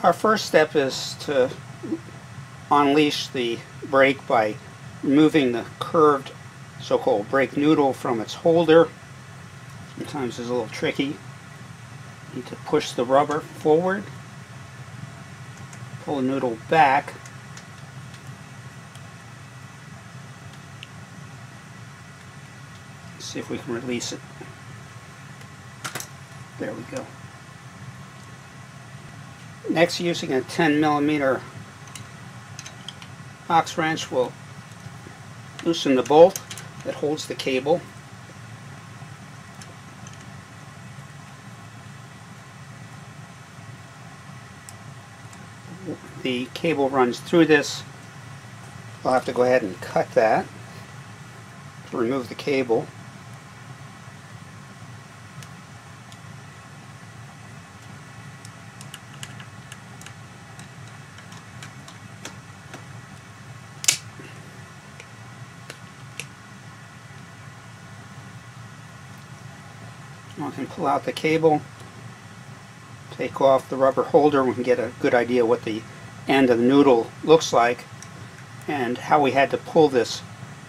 Our first step is to unleash the brake by removing the curved so-called brake noodle from its holder. Sometimes it's a little tricky. You need to push the rubber forward, pull the noodle back, see if we can release it. There we go. Next, using a 10 millimeter box wrench, we'll loosen the bolt that holds the cable. The cable runs through this. I'll have to go ahead and cut that to remove the cable. I can pull out the cable, take off the rubber holder, we can get a good idea what the end of the noodle looks like and how we had to pull this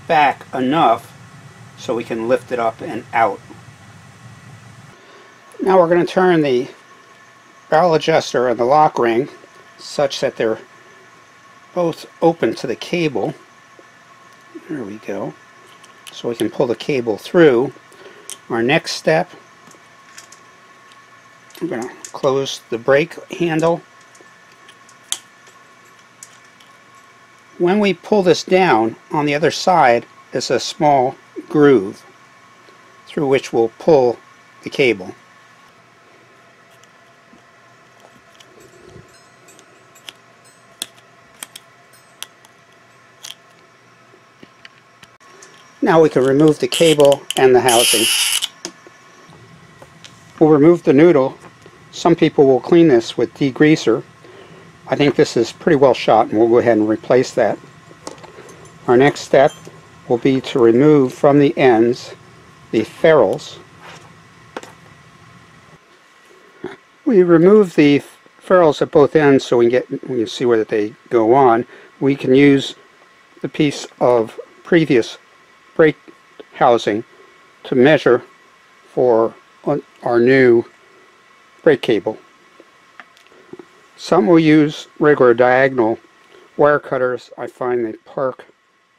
back enough so we can lift it up and out. Now we're going to turn the barrel adjuster and the lock ring such that they're both open to the cable. There we go. So we can pull the cable through. Our next step I'm going to close the brake handle. When we pull this down, on the other side is a small groove through which we'll pull the cable. Now we can remove the cable and the housing. We'll remove the noodle some people will clean this with degreaser. I think this is pretty well shot and we'll go ahead and replace that. Our next step will be to remove from the ends the ferrules. We remove the ferrules at both ends so we can get we can see where they go on. We can use the piece of previous brake housing to measure for uh, our new brake cable. Some will use regular diagonal wire cutters. I find the Park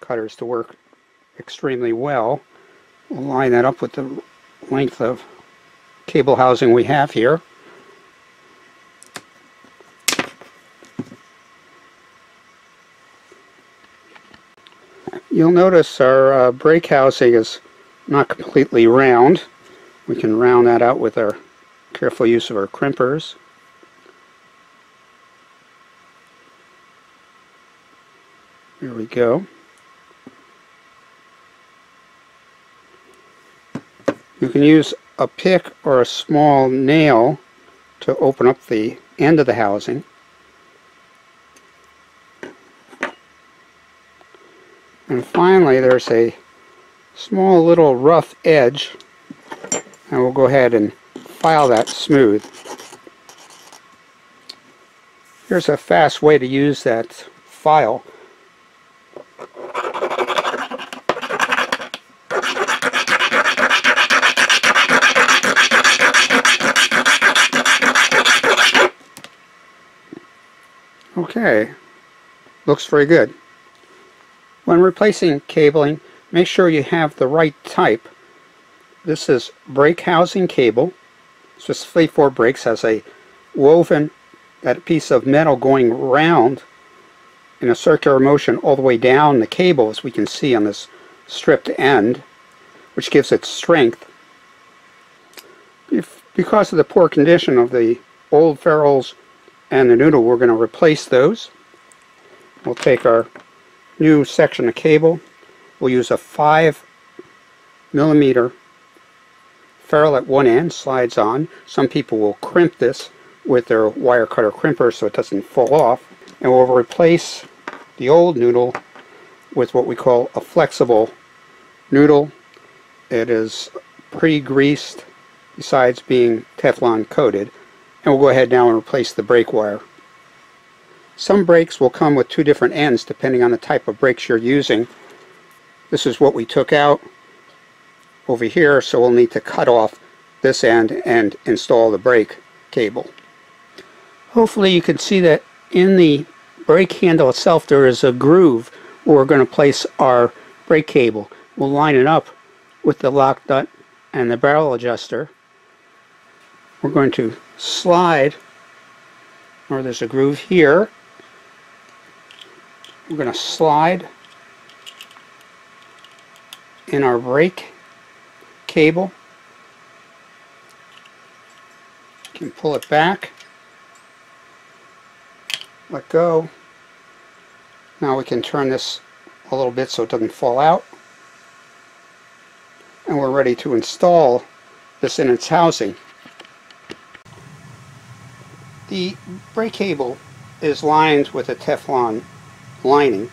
cutters to work extremely well. We'll line that up with the length of cable housing we have here. You'll notice our uh, brake housing is not completely round. We can round that out with our Careful use of our crimpers. There we go. You can use a pick or a small nail to open up the end of the housing. And finally there's a small little rough edge and we'll go ahead and file that smooth. Here's a fast way to use that file. Okay, looks very good. When replacing cabling, make sure you have the right type. This is brake housing cable specifically for brakes has a woven that piece of metal going round in a circular motion all the way down the cable as we can see on this stripped end which gives it strength. If, because of the poor condition of the old ferrules and the noodle we're going to replace those. We'll take our new section of cable. We'll use a 5 millimeter ferrule at one end slides on. Some people will crimp this with their wire cutter crimper so it doesn't fall off. And we'll replace the old noodle with what we call a flexible noodle. It is pre-greased besides being Teflon coated. And we'll go ahead now and replace the brake wire. Some brakes will come with two different ends depending on the type of brakes you're using. This is what we took out over here, so we'll need to cut off this end and install the brake cable. Hopefully you can see that in the brake handle itself there is a groove where we're going to place our brake cable. We'll line it up with the lock nut and the barrel adjuster. We're going to slide, or there's a groove here. We're going to slide in our brake cable. You can pull it back, let go. Now we can turn this a little bit so it doesn't fall out. And we're ready to install this in its housing. The brake cable is lined with a Teflon lining.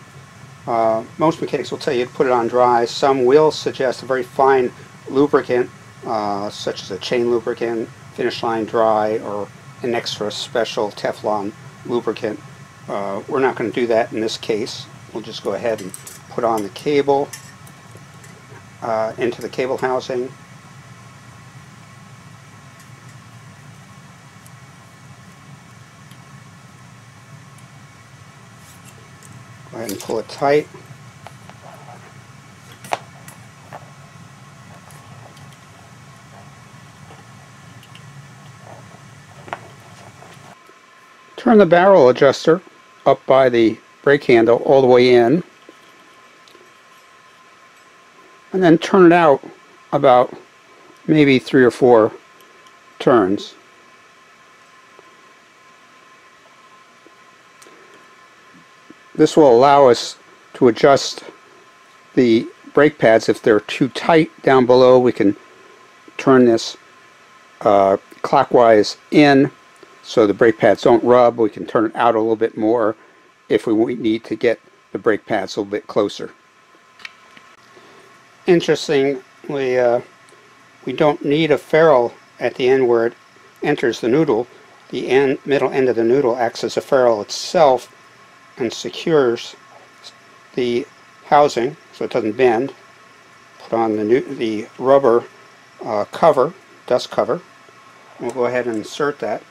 Uh, most mechanics will tell you to put it on dry. Some will suggest a very fine lubricant, uh, such as a chain lubricant, Finish Line Dry, or an extra special Teflon lubricant. Uh, we're not going to do that in this case. We'll just go ahead and put on the cable uh, into the cable housing. Go ahead and pull it tight. Turn the barrel adjuster up by the brake handle all the way in and then turn it out about maybe three or four turns. This will allow us to adjust the brake pads if they're too tight down below we can turn this uh, clockwise in so the brake pads don't rub we can turn it out a little bit more if we need to get the brake pads a little bit closer interestingly uh, we don't need a ferrule at the end where it enters the noodle the end, middle end of the noodle acts as a ferrule itself and secures the housing so it doesn't bend. Put on the, the rubber uh, cover, dust cover. We'll go ahead and insert that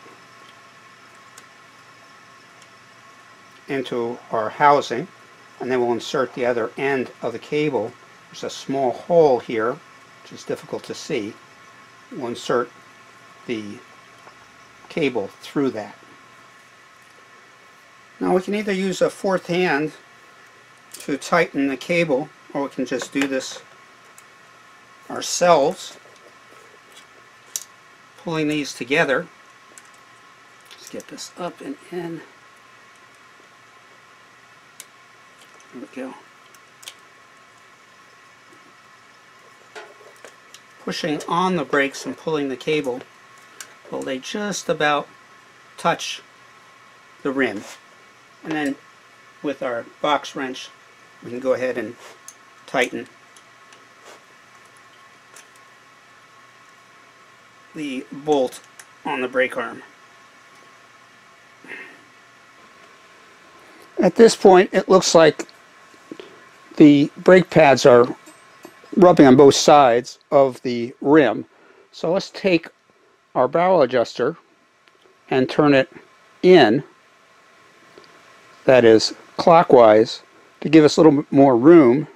into our housing and then we'll insert the other end of the cable. There's a small hole here which is difficult to see. We'll insert the cable through that. Now we can either use a fourth hand to tighten the cable or we can just do this ourselves pulling these together let's get this up and in there we go pushing on the brakes and pulling the cable well they just about touch the rim and then with our box wrench we can go ahead and tighten the bolt on the brake arm. At this point it looks like the brake pads are rubbing on both sides of the rim. So let's take our barrel adjuster and turn it in that is clockwise to give us a little more room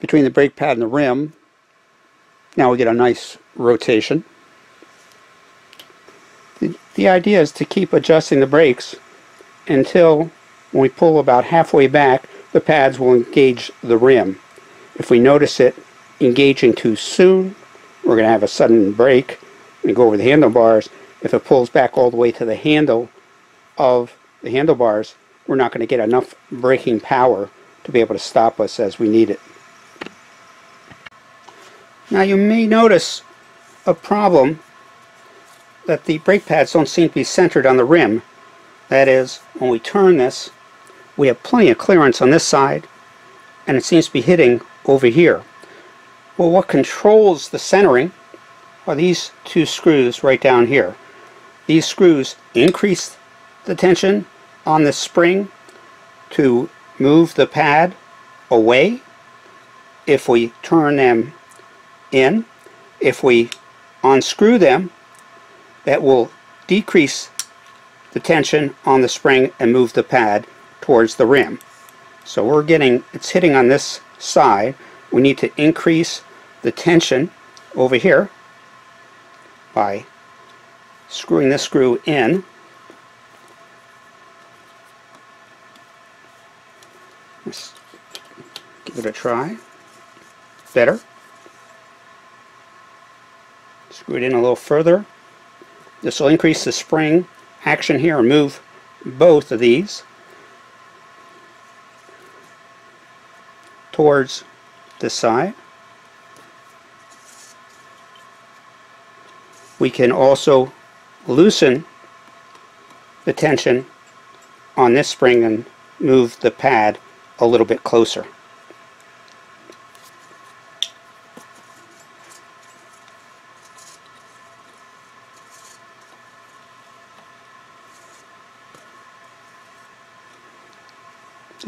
between the brake pad and the rim. Now we get a nice rotation. The, the idea is to keep adjusting the brakes until when we pull about halfway back the pads will engage the rim. If we notice it engaging too soon we're going to have a sudden break and go over the handlebars. If it pulls back all the way to the handle of the handlebars we're not going to get enough braking power to be able to stop us as we need it. Now you may notice a problem that the brake pads don't seem to be centered on the rim. That is, when we turn this, we have plenty of clearance on this side, and it seems to be hitting over here. Well, what controls the centering are these two screws right down here. These screws increase the tension on the spring to move the pad away if we turn them in. If we unscrew them, that will decrease the tension on the spring and move the pad towards the rim. So we're getting, it's hitting on this side. We need to increase the tension over here by screwing this screw in. Let's give it a try. Better. Screw it in a little further. This will increase the spring action here and move both of these towards this side. We can also loosen the tension on this spring and move the pad a little bit closer.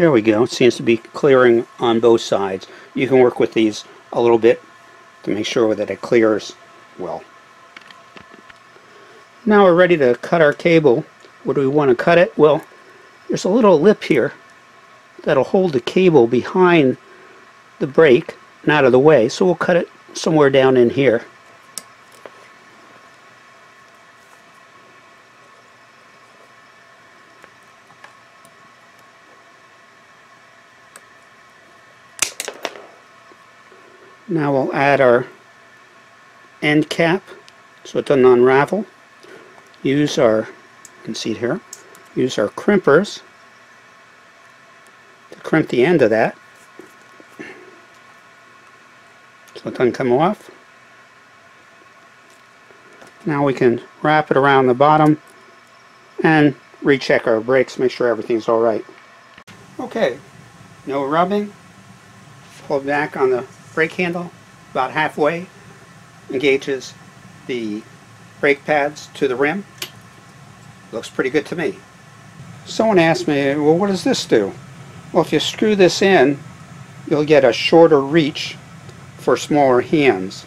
There we go. It seems to be clearing on both sides. You can work with these a little bit to make sure that it clears well. Now we're ready to cut our cable. Where do we want to cut it? Well, there's a little lip here that'll hold the cable behind the brake and out of the way. So we'll cut it somewhere down in here. Now we'll add our end cap so it doesn't unravel. Use our, you can see it here, use our crimpers to crimp the end of that so it doesn't come off. Now we can wrap it around the bottom and recheck our brakes, make sure everything's alright. Okay, no rubbing. Pull back on the brake handle about halfway, engages the brake pads to the rim. Looks pretty good to me. Someone asked me, well what does this do? Well if you screw this in, you'll get a shorter reach for smaller hands.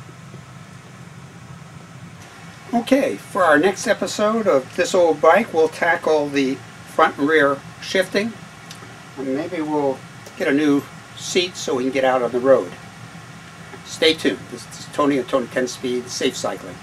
Okay, for our next episode of This Old Bike, we'll tackle the front and rear shifting. And maybe we'll get a new seat so we can get out on the road. Stay tuned. This is Tony of Tony Speed Safe Cycling.